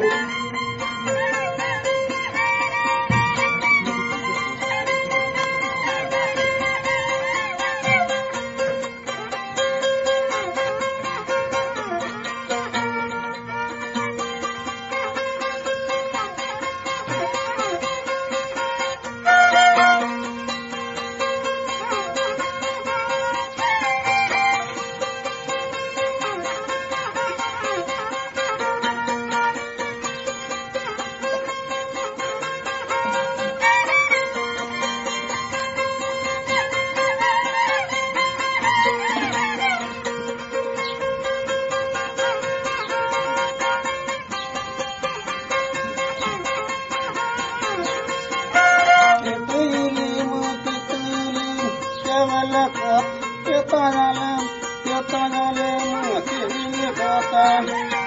thank you ولك يطال يطال يطال